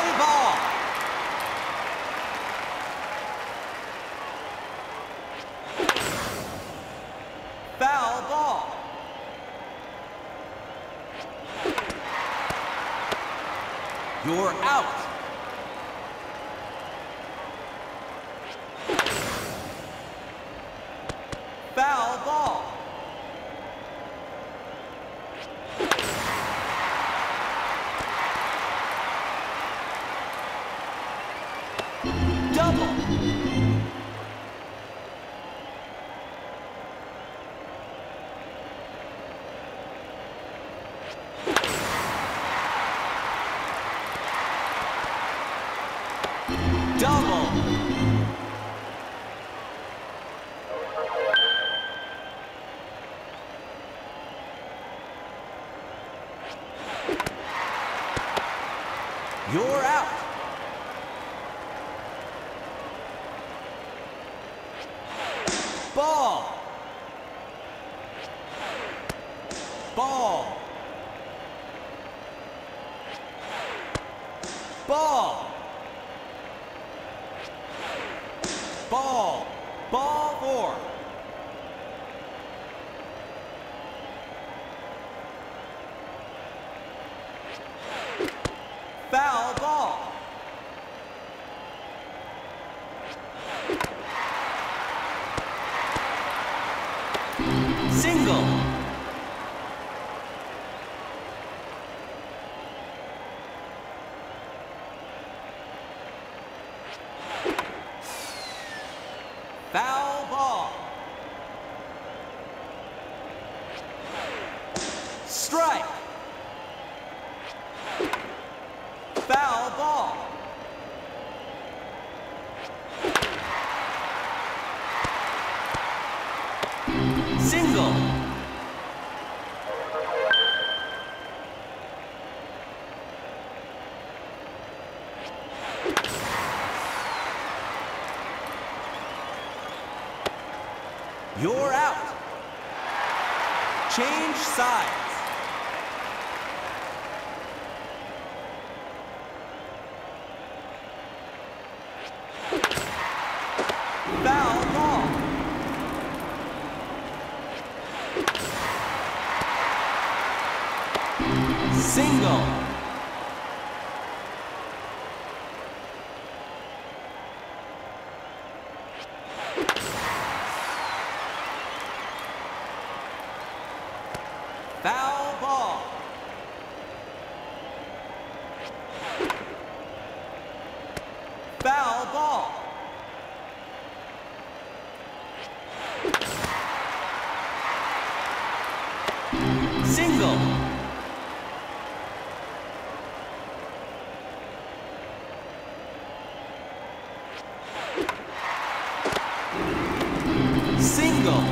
Play. Foul ball. You're out. You're out. Ball. Ball. Ball. Ball. Ball four. Foul ball. Strike. Foul ball. Single. Change sides. Single. Single.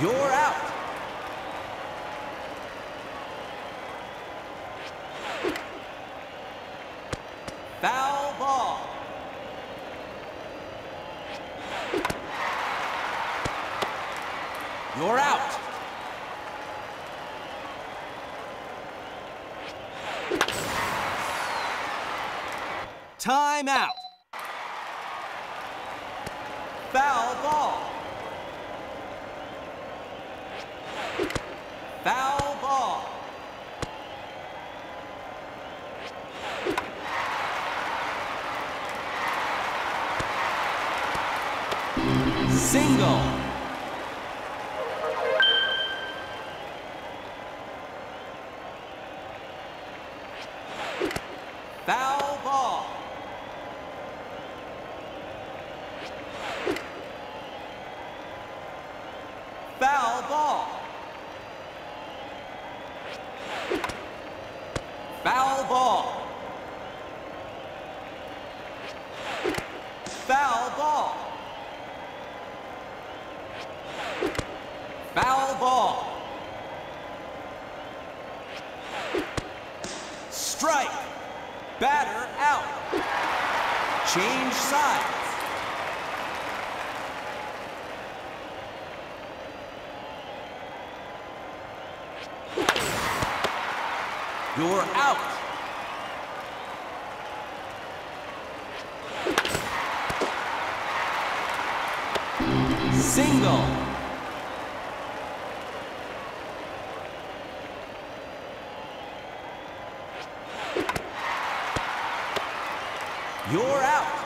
You're out. Foul ball. You're out. Time out. Foul ball. Foul ball. Single. Foul ball. Foul ball. Foul ball. Foul ball. Foul ball. Strike. Batter out. Change sides. You're out. Single. You're out.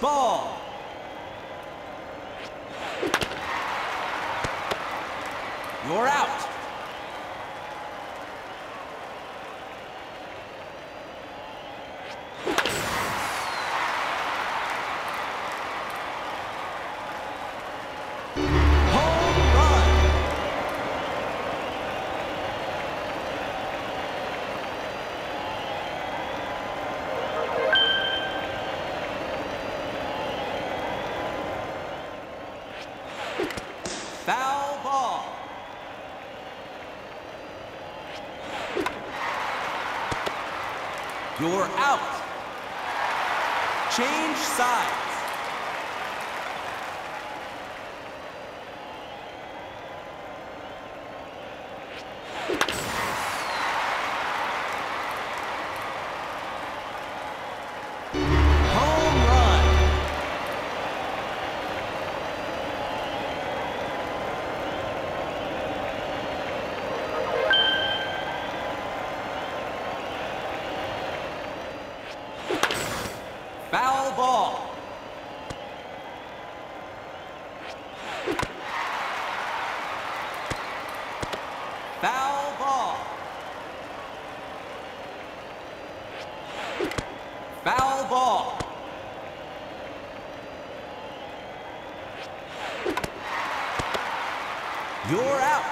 Ball. You're out. You're out. Change sides. Foul ball. You're out.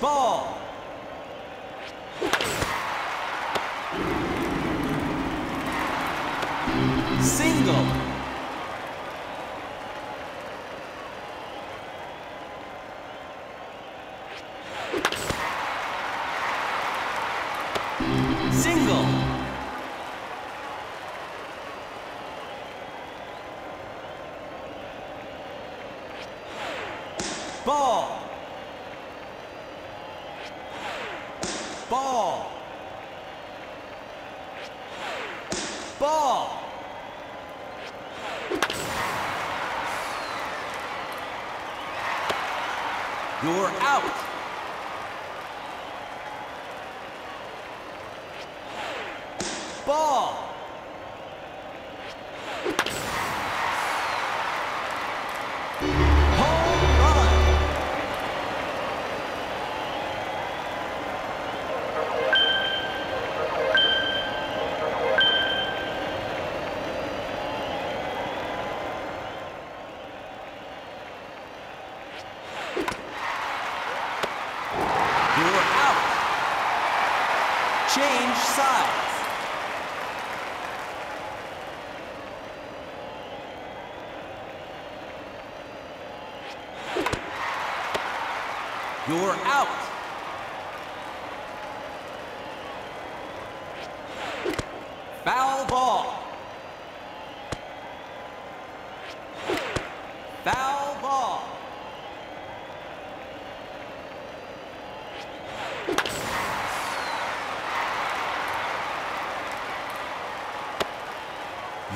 Ball. Single. Ball. Ball. Ball. You're out. Change sides. You're out. Foul ball. Foul ball.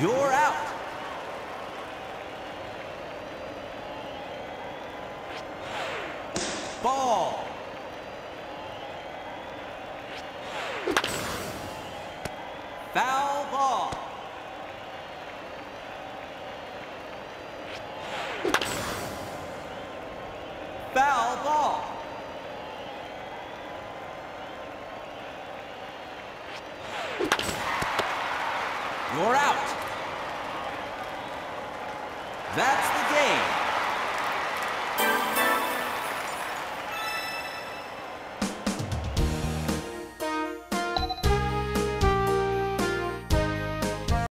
You're out. Ball. Foul ball. Foul ball. You're out. That's.